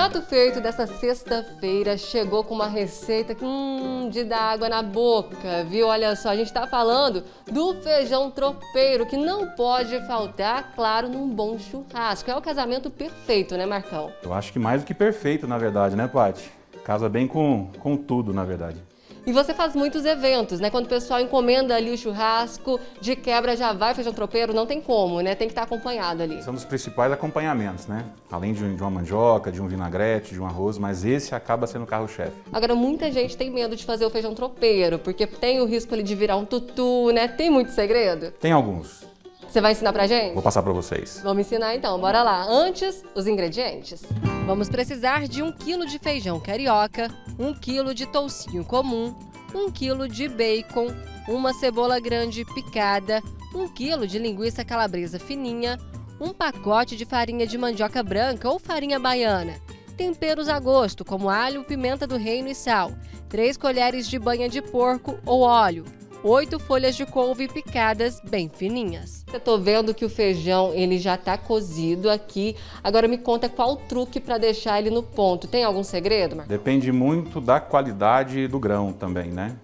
prato feito dessa sexta-feira chegou com uma receita que, hum, de dar água na boca, viu? Olha só, a gente está falando do feijão tropeiro, que não pode faltar, claro, num bom churrasco. É o casamento perfeito, né, Marcão? Eu acho que mais do que perfeito, na verdade, né, Paty? Casa bem com, com tudo, na verdade. E você faz muitos eventos, né? Quando o pessoal encomenda ali o churrasco, de quebra já vai feijão tropeiro, não tem como, né? Tem que estar acompanhado ali. São dos principais acompanhamentos, né? Além de, uma mandioca, de um vinagrete, de um arroz, mas esse acaba sendo o carro-chefe. Agora, muita gente tem medo de fazer o feijão tropeiro, porque tem o risco ali de virar um tutu, né? Tem muito segredo? Tem alguns. Você vai ensinar pra gente? Vou passar pra vocês. Vamos ensinar então, bora lá. Antes, os ingredientes. Vamos precisar de 1 kg de feijão carioca, 1 kg de toucinho comum, 1 kg de bacon, uma cebola grande picada, 1 kg de linguiça calabresa fininha, um pacote de farinha de mandioca branca ou farinha baiana, temperos a gosto, como alho, pimenta do reino e sal, 3 colheres de banha de porco ou óleo, oito folhas de couve picadas bem fininhas. Eu tô vendo que o feijão ele já tá cozido aqui. Agora me conta qual o truque para deixar ele no ponto. Tem algum segredo, Marcos? Depende muito da qualidade do grão também, né?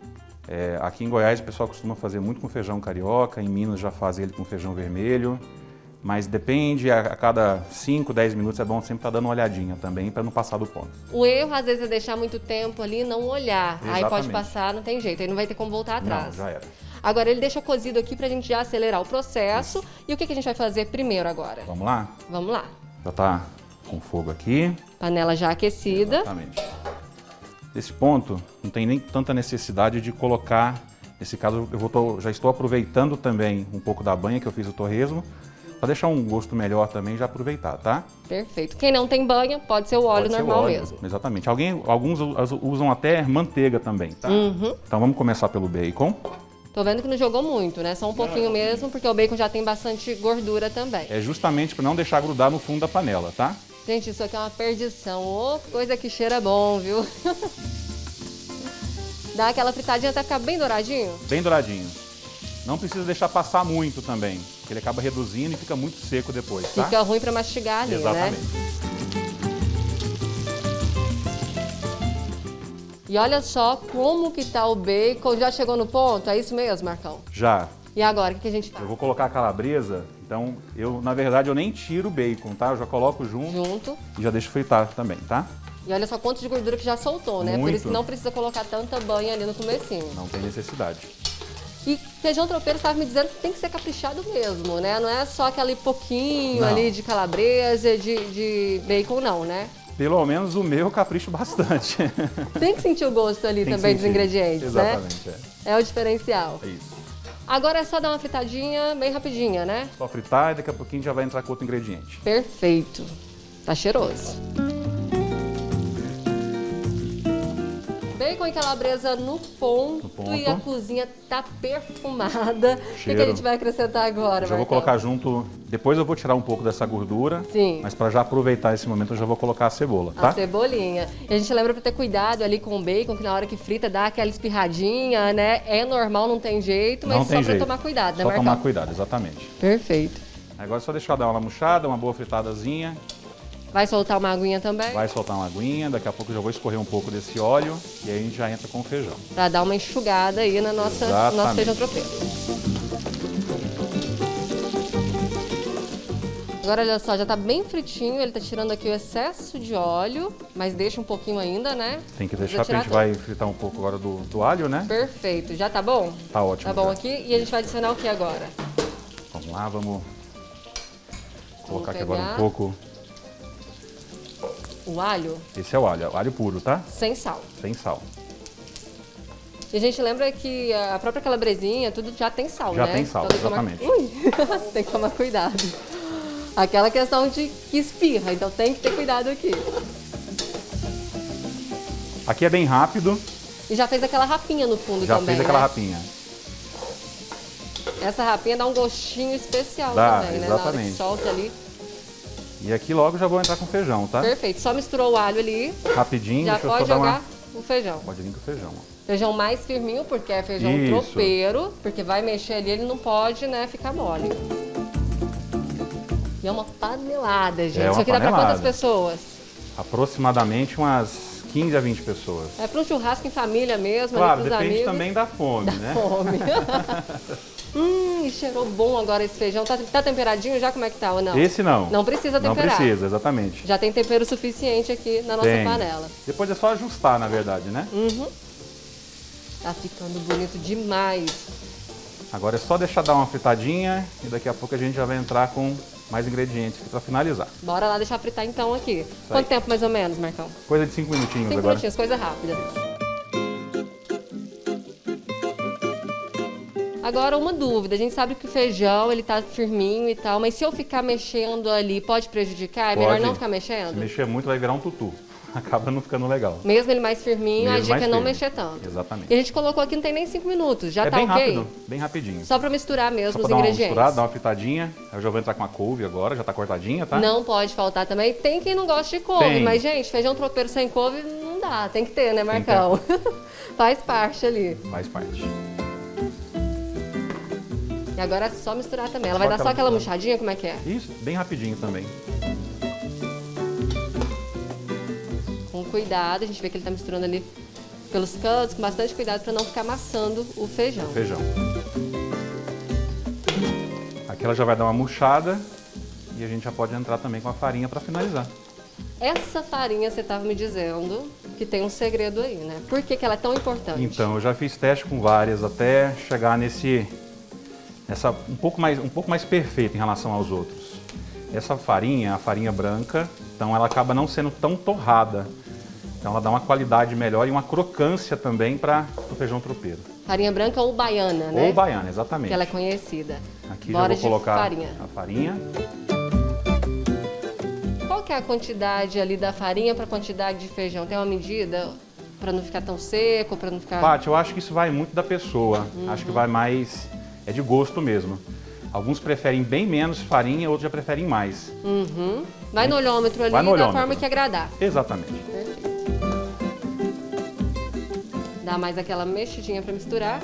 É, aqui em Goiás o pessoal costuma fazer muito com feijão carioca, em Minas já faz ele com feijão vermelho. Mas depende, a, cada 5, 10 minutos é bom sempre estar tá dando uma olhadinha também para não passar do ponto. O erro às vezes é deixar muito tempo ali e não olhar. Exatamente. Aí pode passar, não tem jeito, aí não vai ter como voltar atrás. Não, já era. Agora ele deixa cozido aqui para a gente já acelerar o processo. Isso. E o que, que a gente vai fazer primeiro agora? Vamos lá? Vamos lá. Já está com fogo aqui. Panela já aquecida. Exatamente. Nesse ponto, não tem nem tanta necessidade de colocar Nesse caso, eu vou, já estou aproveitando também um pouco da banha que eu fiz o torresmo para deixar um gosto melhor também, já aproveitar, tá? Perfeito. Quem não tem banha, pode ser o óleo pode normal óleo, mesmo. Exatamente. Alguém, alguns usam até manteiga também, tá? Uhum. Então vamos começar pelo bacon. Tô vendo que não jogou muito, né? Só um pouquinho mesmo, porque o bacon já tem bastante gordura também. É justamente para não deixar grudar no fundo da panela, tá? Gente, isso aqui é uma perdição. Ô, oh, coisa que cheira bom, viu? Dá aquela fritadinha até ficar bem douradinho? Bem douradinho. Não precisa deixar passar muito também, porque ele acaba reduzindo e fica muito seco depois, tá? Fica ruim para mastigar ali, Exatamente. né? E olha só como que tá o bacon. Já chegou no ponto? É isso mesmo, Marcão? Já. E agora, o que, a gente faz? Eu vou colocar a calabresa, então eu, na verdade, eu nem tiro o bacon, tá? Eu já coloco junto. Junto. E já deixo fritar também, tá? E olha só quanto de gordura que já soltou, né? Muito. Por isso que não precisa colocar tanta banha ali no comecinho. Não tem necessidade. E feijão tropeiro, estava me dizendo que tem que ser caprichado mesmo, né? Não é só aquele pouquinho não. ali de calabresa, de, de bacon, não, né? Pelo menos o meu capricho bastante. Tem que sentir o gosto ali tem também dos ingredientes, Exatamente, né? É. é o diferencial. É isso. Agora é só dar uma fritadinha bem rapidinha, né? Só fritar e daqui a pouquinho já vai entrar com outro ingrediente. Perfeito. Tá cheiroso. Bacon e calabresa no ponto, no ponto. e a cozinha tá perfumada. O que, que, a gente vai acrescentar agora, Já vou colocar junto, depois eu vou tirar um pouco dessa gordura. Sim. Mas para já aproveitar esse momento eu já vou colocar a cebola, tá? A cebolinha. E a gente lembra para ter cuidado ali com o bacon, que na hora que frita dá aquela espirradinha, né? É normal, não tem jeito, mas não só para tomar cuidado, né, Só Marcão? tomar cuidado, exatamente. Perfeito. Agora é só deixar dar uma lamuchada, uma boa fritadazinha. Vai soltar uma aguinha também? Vai soltar uma aguinha, daqui a pouco eu já vou escorrer um pouco desse óleo e aí a gente já entra com o feijão. Para dar uma enxugada aí na nossa, no nosso feijão tropeiro. Agora, olha só, já está bem fritinho, ele está tirando aqui o excesso de óleo, mas deixa um pouquinho ainda, né? Tem que deixar, porque a gente vai fritar um pouco agora do, do alho, né? Perfeito. Já tá bom? Tá ótimo. Tá bom já. aqui. E a gente vai adicionar o que agora? Vamos lá, vamos colocar aqui agora um pouco o alho? Esse é o alho, o alho puro, tá? Sem sal. Sem sal. E a gente lembra que a própria calabresinha, tudo já tem sal, já né? Já tem sal, então, exatamente. Tomar... Ui, tem que tomar cuidado. Aquela questão de que espirra, então tem que ter cuidado aqui. Aqui é bem rápido. E já fez aquela rapinha no fundo já também, Já fez aquela né? rapinha. Essa rapinha dá um gostinho especial dá, também, né? Exatamente. Na hora que solta ali. E aqui logo já vou entrar com feijão, tá? Perfeito. Só misturou o alho ali. Rapidinho, já pode jogar uma... o feijão. Pode vir com o feijão. Feijão mais firminho, porque é feijão Isso. tropeiro, porque vai mexer ali, ele não pode, né, ficar mole. E é uma panelada, gente. É uma Isso aqui dá panelada. pra quantas pessoas? Aproximadamente umas 15 a 20 pessoas. É para um churrasco em família mesmo, Claro, depende amigos. também da fome, né? Fome. hum, cheirou bom agora esse feijão. Tá, tá temperadinho já? Como é que tá ou não? Esse não. Não precisa Não temperar. precisa, exatamente. Já tem tempero suficiente aqui na nossa Tem. panela. Depois é só ajustar, na verdade, né? Uhum. Tá ficando bonito demais. Agora é só deixar dar uma fritadinha e daqui a pouco a gente já vai entrar com mais ingredientes aqui para finalizar. Bora lá deixar fritar então aqui. Quanto tempo mais ou menos, Marcão? Coisa de 5 minutinhos Cinco agora. minutinhos, coisa rápida. Agora uma dúvida, a gente sabe que o feijão ele tá firminho e tal, mas se eu ficar mexendo ali, pode prejudicar? É melhor Pode. não ficar Se mexendo? mexer muito vai virar um tutu. Acaba não ficando legal. Mesmo ele mais firminho, a Mesmo dica mais é não firme. mexer tanto. Exatamente. E a gente colocou aqui, não tem nem cinco minutos, já é tá bem ok? rápido, bem rapidinho. Só pra misturar mesmo Só os dar uma ingredientes. misturada, dar uma fritadinha. Eu já vou entrar com a couve agora, já tá cortadinha, tá? Não pode faltar também. Tem quem não gosta de couve, Tem. mas, gente, feijão tropeiro sem couve não dá. Tem que ter, né, Marcão? Faz parte ali. Faz parte. E agora é só misturar também. Ela Só vai dar só aquela misturada. murchadinha? Como é que é? Isso, bem rapidinho também. Com cuidado, a gente vê que ele tá misturando ali pelos cantos, com bastante cuidado para não ficar amassando o feijão. Feijão. Aqui ela já vai dar uma murchada e a gente já pode entrar também com a farinha para finalizar. Essa farinha, você estava me dizendo que tem um segredo aí, né? Por que, que ela é tão importante? Então, eu já fiz teste com várias até chegar nesse nessa um pouco mais um pouco mais perfeita em relação aos outros. Essa farinha, a farinha branca, então ela acaba não sendo tão torrada. Então ela dá uma qualidade melhor e uma crocância também para o feijão tropeiro. Farinha branca ou baiana, né? Ou baiana, exatamente. Que ela é conhecida. Aqui Bora já vou colocar farinha. a farinha. Qual que é a quantidade ali da farinha para a quantidade de feijão? Tem uma medida para não ficar tão seco, para não ficar... Paty, eu acho que isso vai muito da pessoa. Acho Uhum. que vai mais. É de gosto mesmo. Alguns preferem bem menos farinha, outros já preferem mais. Uhum. Vai no olhômetro ali Vai no da olhômetro. forma que agradar. Exatamente. Perfeito. Dá mais aquela mexidinha para misturar.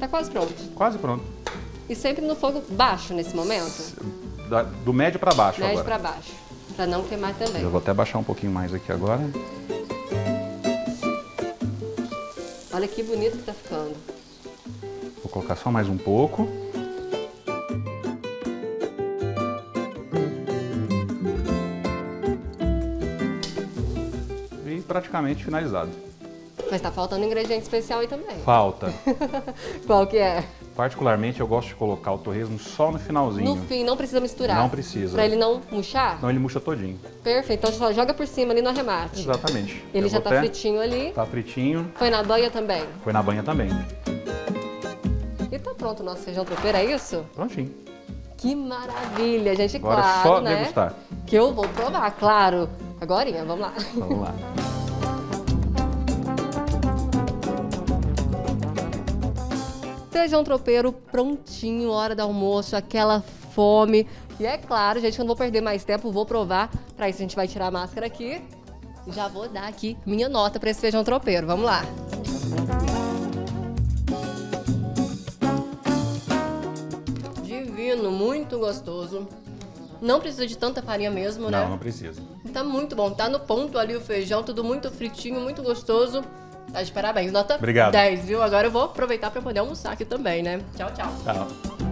Tá quase pronto. Quase pronto. E sempre no fogo baixo nesse momento. Da- do médio para baixo Médio agora. para baixo. Para não queimar também. Eu vou até baixar um pouquinho mais aqui agora. Olha que bonito que tá ficando. Vou colocar só mais um pouco. E praticamente finalizado. Mas tá faltando ingrediente especial aí também. Falta. Qual que é? Particularmente eu gosto de colocar o torresmo só no finalzinho. No fim, não precisa misturar. Não precisa. Pra ele não murchar? Senão ele murcha todinho. Perfeito. Então só joga por cima ali no arremate. Exatamente. Ele Eu já tá até- fritinho ali. Tá fritinho. Foi na banha também. Foi na banha também. Pronto o nosso feijão tropeiro, é isso? Prontinho. Que maravilha, gente. Agora claro, só né? degustar. Que eu vou provar, claro. Agorinha, vamos lá. Vamos lá. Feijão tropeiro prontinho, hora do almoço, aquela fome. E é claro, gente, eu não vou perder mais tempo, vou provar. Pra isso a gente vai tirar a máscara aqui. Já vou dar aqui minha nota pra esse feijão tropeiro. Vamos lá. Muito gostoso. Não precisa de tanta farinha mesmo, né? Não, não precisa. Tá muito bom, tá no ponto ali o feijão, tudo muito fritinho, muito gostoso. Tá de parabéns, nota Obrigado. 10, viu? Agora eu vou aproveitar pra poder almoçar aqui também, né? Tchau, tchau. Tchau.